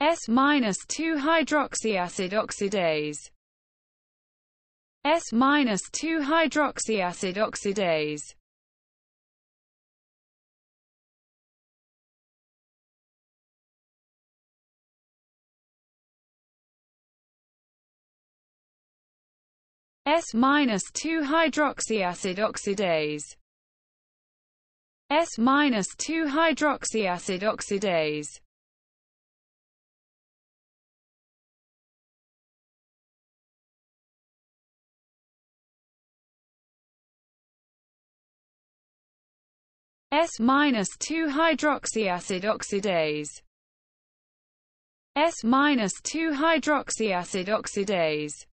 S-2 hydroxyacid oxidase. S-2 hydroxyacid oxidase. S-2 hydroxyacid oxidase. S-2 hydroxyacid oxidase S-2 hydroxyacid oxidase. S-2 hydroxyacid oxidase